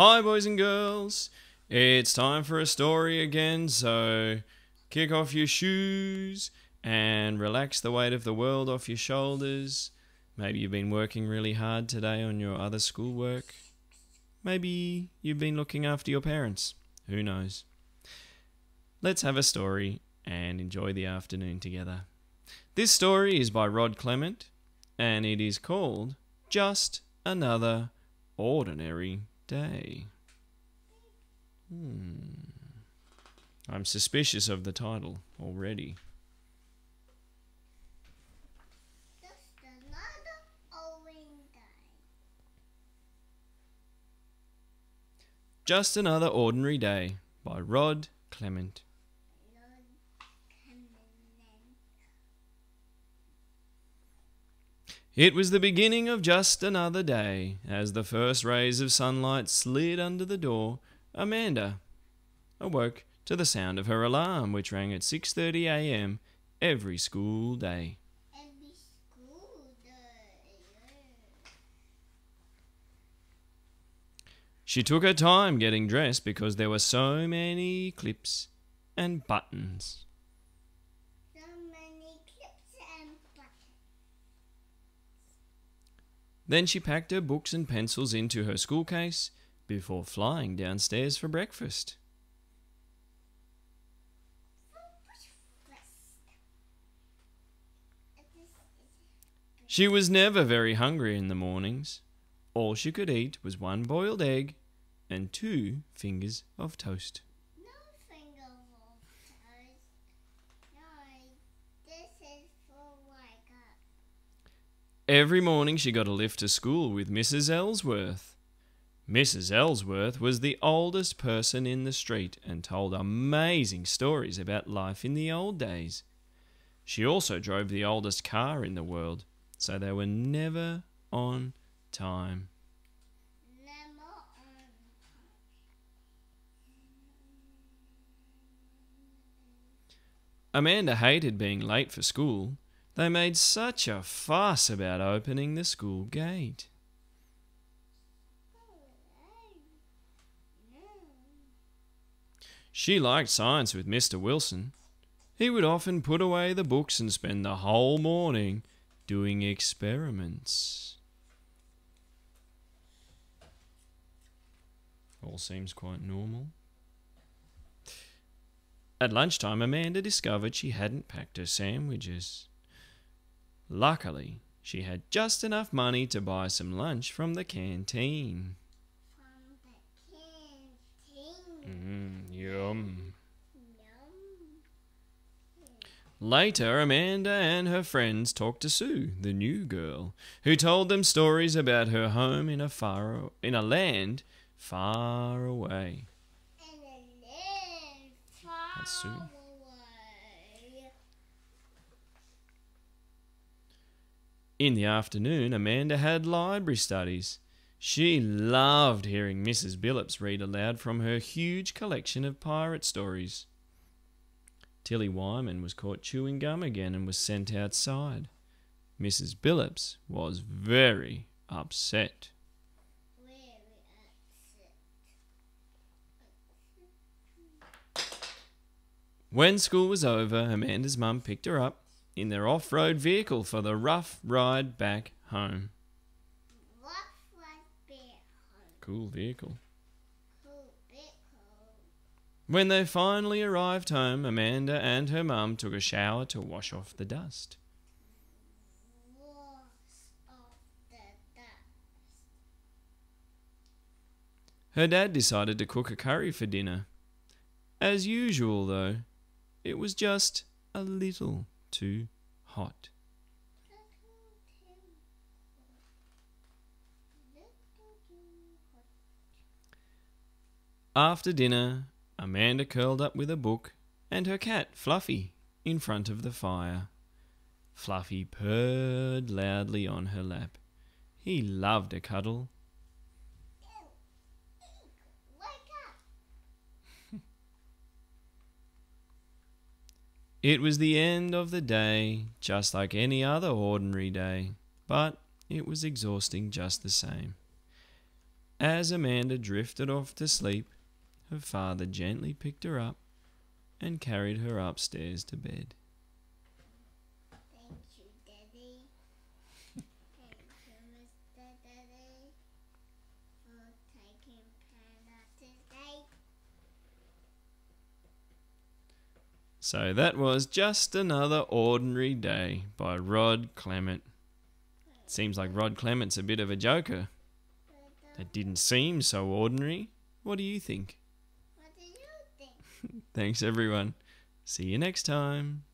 Hi, boys and girls. It's time for a story again, so kick off your shoes and relax the weight of the world off your shoulders. Maybe you've been working really hard today on your other schoolwork. Maybe you've been looking after your parents. Who knows? Let's have a story and enjoy the afternoon together. This story is by Rod Clement and it is called Just Another Ordinary Day. Hmm. I'm suspicious of the title already. Just another orange day. Just Another Ordinary Day by Rod Clement. It was the beginning of just another day. As the first rays of sunlight slid under the door, Amanda awoke to the sound of her alarm, which rang at 6:30 a.m. every school day. Every school day. She took her time getting dressed because there were so many clips and buttons. So many clips and buttons. Then she packed her books and pencils into her school case before flying downstairs for breakfast. She was never very hungry in the mornings. All she could eat was one boiled egg and two fingers of toast. No finger of toast. No, this is for like a Every morning she got a lift to school with Mrs. Ellsworth. Mrs. Ellsworth was the oldest person in the street and told amazing stories about life in the old days. She also drove the oldest car in the world, so they were never on time. Amanda hated being late for school. They made such a fuss about opening the school gate. She liked science with Mr. Wilson. He would often put away the books and spend the whole morning doing experiments. All seems quite normal. At lunchtime, Amanda discovered she hadn't packed her sandwiches. Luckily, she had just enough money to buy some lunch from the canteen. from the canteen. Mm, yum. Yum. Later, Amanda and her friends talked to Sue, the new girl, who told them stories about her home in a far in a land far away. And it lives far That's Sue. away. In the afternoon, Amanda had library studies. She loved hearing Mrs. Billups read aloud from her huge collection of pirate stories. Tilly Wyman was caught chewing gum again and was sent outside. Mrs. Billups was very upset. Very upset. When school was over, Amanda's mum picked her up in their off road vehicle for the rough ride back home. What was big home? Cool vehicle. When they finally arrived home, Amanda and her mum took a shower to wash off the dust. Wash off the dust. Her dad decided to cook a curry for dinner. As usual, though, it was just a little too hot. After dinner, Amanda curled up with a book and her cat, Fluffy, in front of the fire. Fluffy purred loudly on her lap. He loved a cuddle. Wake up. It was the end of the day, just like any other ordinary day, but it was exhausting just the same. As Amanda drifted off to sleep, her father gently picked her up and carried her upstairs to bed. Thank you, Daddy. Thank you, Mr. Daddy, for taking Panda today. So that was Just Another Ordinary Day by Rod Clement. Seems like Rod Clement's a bit of a joker. That didn't seem so ordinary. What do you think? What do you think? Thanks, everyone. See you next time.